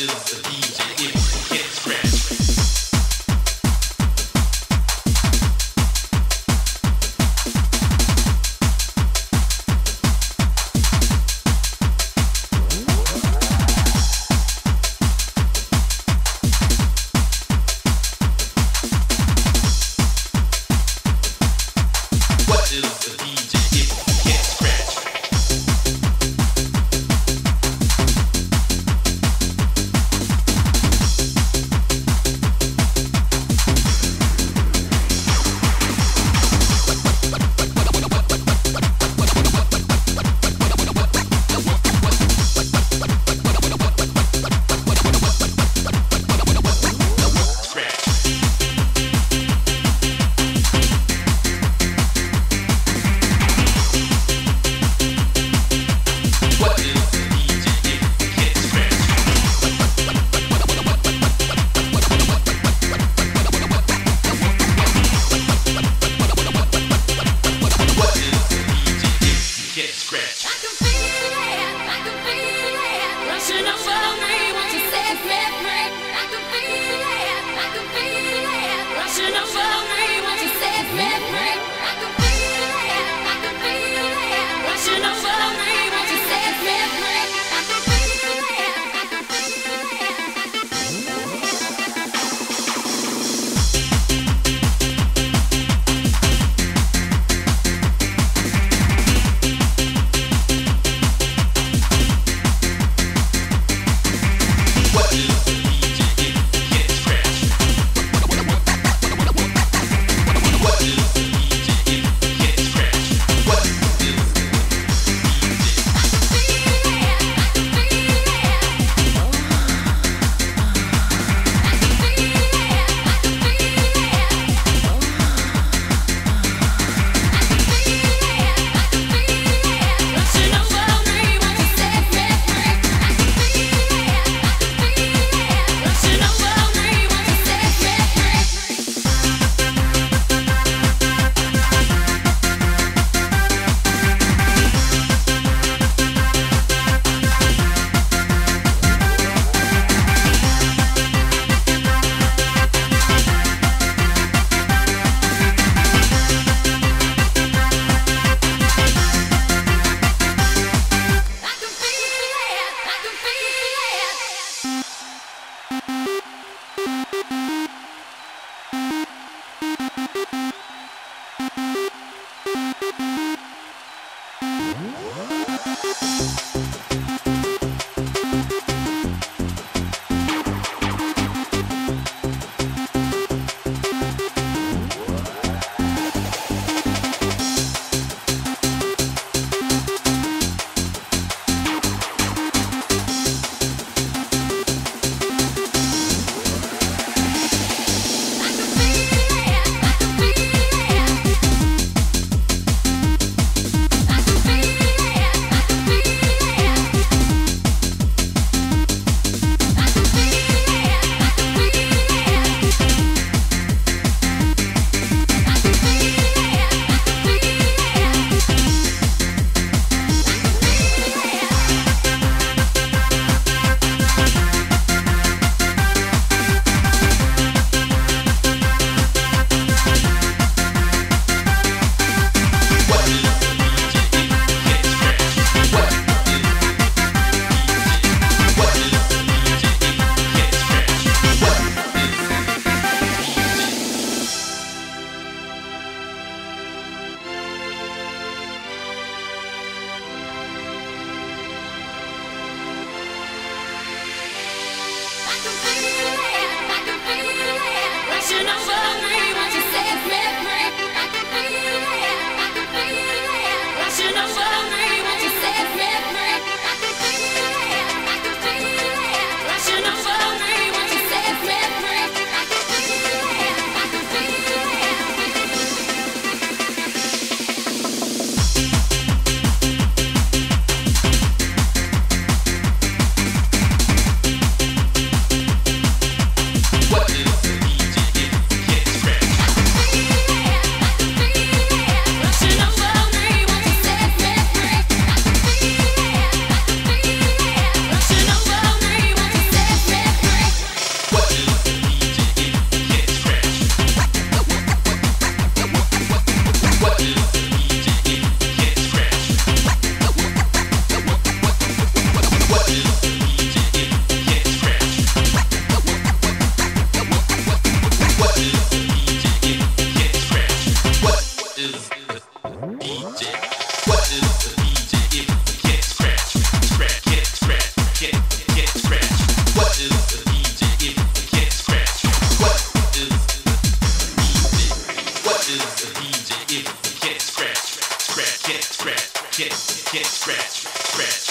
is the DJ. get, get, scratch, scratch.